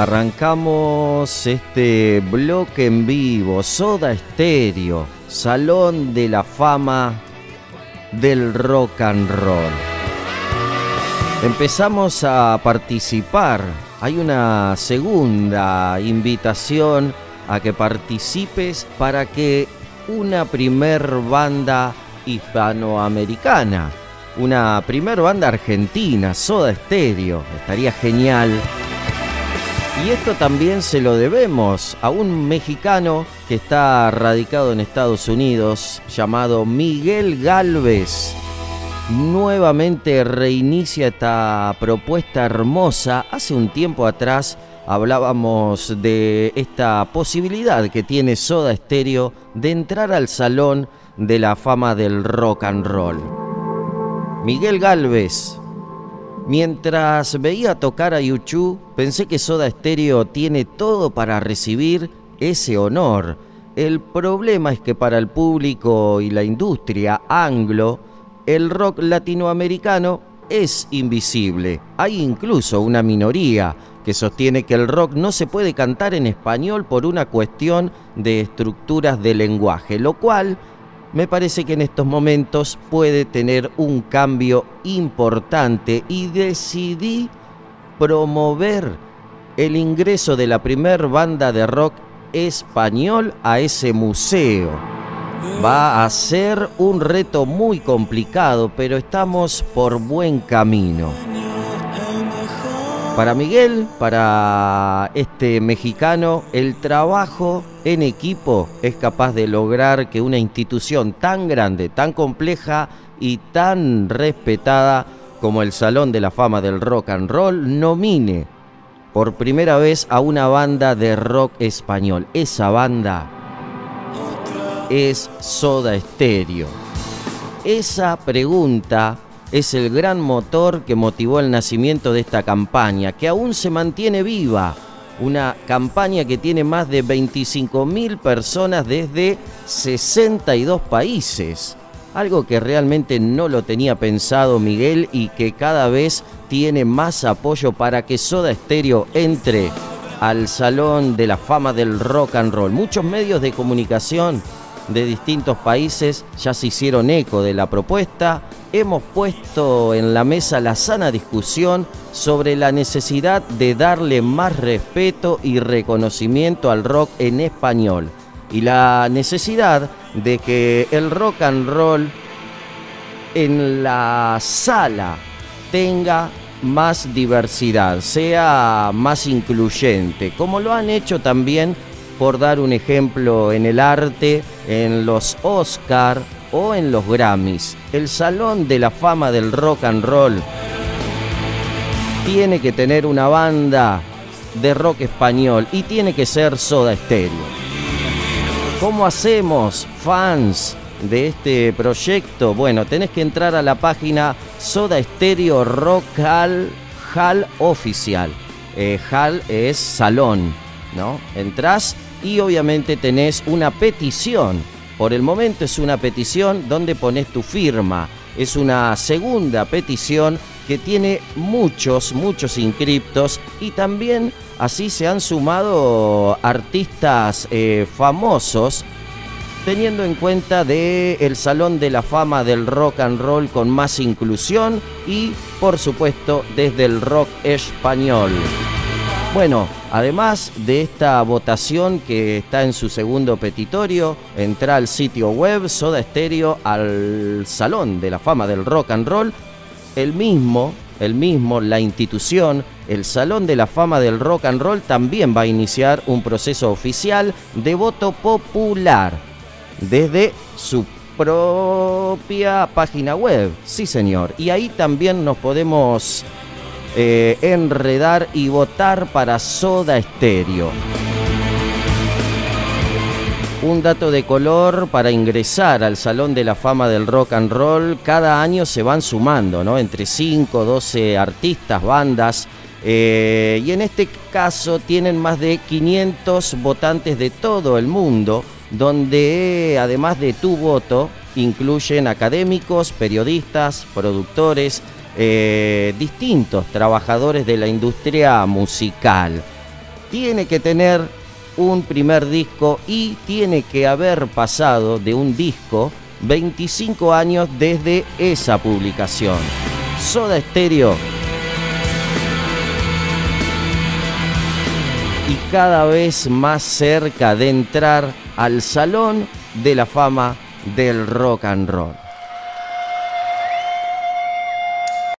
Arrancamos este bloque en vivo, Soda Stereo, Salón de la Fama del Rock and Roll. Empezamos a participar. Hay una segunda invitación a que participes para que una primer banda hispanoamericana, una primer banda argentina, Soda Stereo, estaría genial y esto también se lo debemos a un mexicano que está radicado en Estados Unidos llamado Miguel Galvez. Nuevamente reinicia esta propuesta hermosa. Hace un tiempo atrás hablábamos de esta posibilidad que tiene Soda Stereo de entrar al salón de la fama del rock and roll. Miguel Galvez Mientras veía tocar a Yuchu, pensé que Soda Stereo tiene todo para recibir ese honor. El problema es que para el público y la industria anglo, el rock latinoamericano es invisible. Hay incluso una minoría que sostiene que el rock no se puede cantar en español por una cuestión de estructuras de lenguaje, lo cual me parece que en estos momentos puede tener un cambio importante y decidí promover el ingreso de la primer banda de rock español a ese museo. Va a ser un reto muy complicado, pero estamos por buen camino. Para Miguel, para este mexicano, el trabajo en equipo es capaz de lograr que una institución tan grande, tan compleja y tan respetada como el Salón de la Fama del Rock and Roll nomine por primera vez a una banda de rock español. Esa banda es Soda Stereo. Esa pregunta es el gran motor que motivó el nacimiento de esta campaña, que aún se mantiene viva. Una campaña que tiene más de 25.000 personas desde 62 países. Algo que realmente no lo tenía pensado Miguel y que cada vez tiene más apoyo para que Soda Stereo entre al Salón de la Fama del Rock and Roll. Muchos medios de comunicación de distintos países ya se hicieron eco de la propuesta. Hemos puesto en la mesa la sana discusión sobre la necesidad de darle más respeto y reconocimiento al rock en español y la necesidad de que el rock and roll en la sala tenga más diversidad, sea más incluyente, como lo han hecho también por dar un ejemplo en el arte, en los Oscar o en los Grammys. El Salón de la Fama del Rock and Roll tiene que tener una banda de rock español y tiene que ser Soda Stereo. ¿Cómo hacemos, fans de este proyecto? Bueno, tenés que entrar a la página Soda Stereo Rock Hall, Oficial. Eh, hall es salón, ¿no? Entrás y obviamente tenés una petición. Por el momento es una petición donde pones tu firma. Es una segunda petición que tiene muchos, muchos inscriptos y también así se han sumado artistas eh, famosos teniendo en cuenta de el Salón de la Fama del Rock and Roll con más inclusión y por supuesto desde el rock español. Bueno, además de esta votación que está en su segundo petitorio, entra al sitio web Soda Stereo al Salón de la Fama del Rock and Roll. El mismo, el mismo, la institución, el Salón de la Fama del Rock and Roll también va a iniciar un proceso oficial de voto popular desde su propia página web. Sí, señor. Y ahí también nos podemos eh, enredar y votar para Soda Stereo. Un dato de color para ingresar al Salón de la Fama del Rock and Roll. Cada año se van sumando, ¿no? Entre 5, 12 artistas, bandas. Eh, y en este caso tienen más de 500 votantes de todo el mundo, donde además de tu voto, incluyen académicos, periodistas, productores, eh, distintos trabajadores de la industria musical. tiene que tener un primer disco y tiene que haber pasado de un disco 25 años desde esa publicación. Soda Stereo. Y cada vez más cerca de entrar al Salón de la Fama del Rock and Roll.